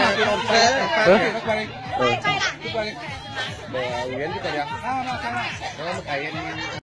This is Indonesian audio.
Bawa Balik. Balik. Balik.